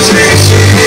Chasing